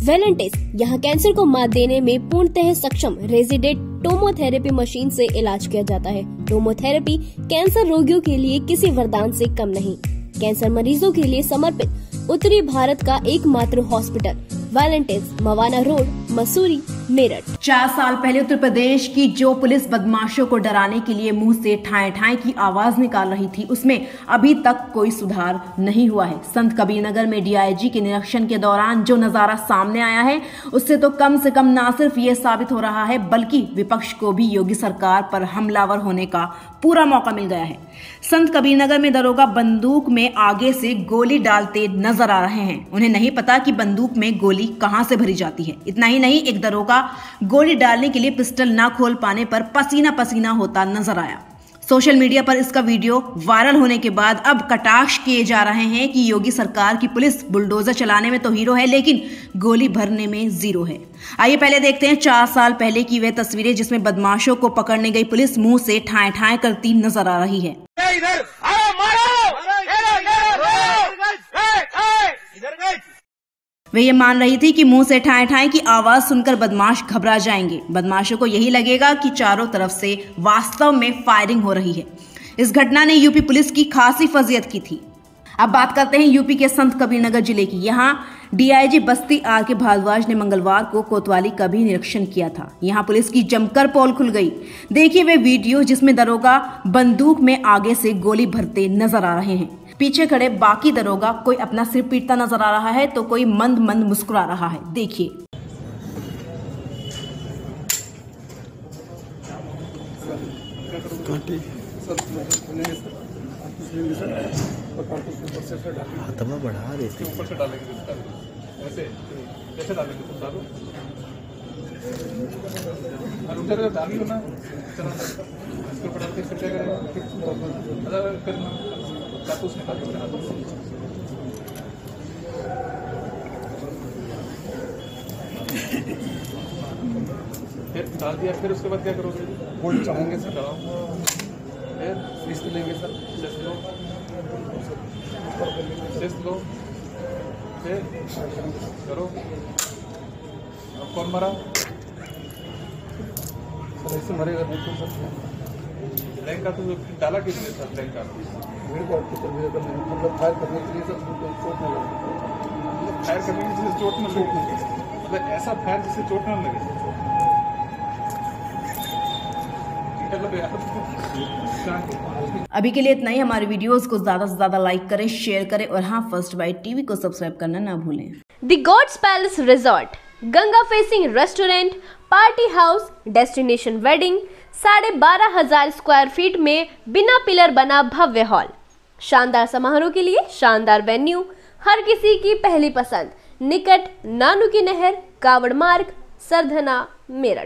Valentis, यहाँ cancer को मात देने में पूर्णतः सक्षम रेजिडेंट टोमोथेरेपी मशीन से इलाज किया जाता है। टोमोथेरेपी कैंसर रोगियों के लिए किसी वरदान से कम नहीं। कैंसर मरीजों के लिए समर्पित उत्तरी भारत का एकमात्र hospital, Valentis, Mawana road, Mussoorie. Meerut. चार साल पहले उत्तर प्रदेश की जो पुलिस बदमाशों को डराने के लिए मुँह से ठाए ठाए की आवाज़ निकाल रही थी, उसमें अभी तक कोई सुधार नहीं हुआ है। संत कबीरनगर में डीआईजी के निरीक्षण के दौरान जो नज़ारा सामने आया है, उससे तो कम से कम ना सिर्फ़ ये साबित हो रहा है, बल्कि विपक्ष को भी योगी सरकार पर हमलावर होने का पूरा मौका मिल गया है। संत कबीरनगर में दरोगा बंदूक में आगे से गोली डालते नज़र आ रहे हैं। उन्हें नहीं पता कि बंदूक में गोली कहाँ से भरी जाती है। इतना ही नहीं, एक दरोगा गोली डालने के लिए पिस्टल ना खोल पाने पर पसीना पसीना होता नज़र आया। सोशल मीडिया पर इसका वीडियो वायरल होने के बाद अब कटाक्ष किए जा रहे हैं कि योगी सरकार की पुलिस बुलडोजर चलाने में तो हीरो है लेकिन गोली भरने में ज़ीरो है। आइए पहले देखते हैं चार साल पहले की वे तस्वीरें जिसमें बदमाशों को पकड़ने गई पुलिस मुँह से ठाए ठाए करती नज़र आ रही है। वे ये मान रही थी कि मुँह से ठाए ठाए की आवाज़ सुनकर बदमाश घबरा जाएँगे। बदमाशों को यही लगेगा कि चारों तरफ़ से वास्तव में फायरिंग हो रही है। इस घटना ने यूपी पुलिस की खासी फजियत की थी। अब बात करते हैं यूपी के संत कबीरनगर ज़िले की। यहाँ डीआईजी बस्ती आर के भारद्वाज ने मंगलवार को कोतवाली का भी निरीक्षण किया था। यहाँ पुलिस की जमकर पोल खुल गई। देखिए वे वीडियो जिसमें दरोगा बंदूक में आगे से गोली भरते नज़र आ रहे हैं। पीछे खड़े बाकी दरोगा कोई अपना सिर पीटता नज़र आ रहा है तो कोई मंद मंद मुस्कुरा रहा है। देखिए। बढ़ा देते हैं। ऊपर से डालेंगे ऐसे कैसे डालेंगे तुम डालो। और डालियो ना चलो इसके ऊपर डाल के फिर क्या करेंगे? अरे फिर बना डाल दिया फिर उसके बाद क्या करोगे? गोल्ड चाहेंगे सर। फिर किस्त लेंगे सर चेस्ट लो। चेस्ट लो। फिर करो। अब कौन मरा? सर ऐसे मरेगा नहीं तो सर। तो डाला किसने सर को करने मतलब फायर करने के लिए सर चोट लगे। फायर करने की जिससे चोट न लगे। मतलब ऐसा फायर जिससे चोट न लगे। मतलब अभी के लिए इतना ही। हमारे वीडियोस को ज़्यादा से ज़्यादा लाइक करें शेयर करें और हाँ फ़र्स्ट बाइट टीवी को सब्सक्राइब करना ना भूलें। The gods palace resort Ganga facing restaurant party house destination wedding साढ़े बारह हज़ार स्क्वायर फीट में बिना पिलर बना भव्य हॉल शानदार समारोह के लिए शानदार वेन्यू हर किसी की पहली पसंद, निकट नानू की नहर, कावड़ मार्ग, सरधना, मेरठ।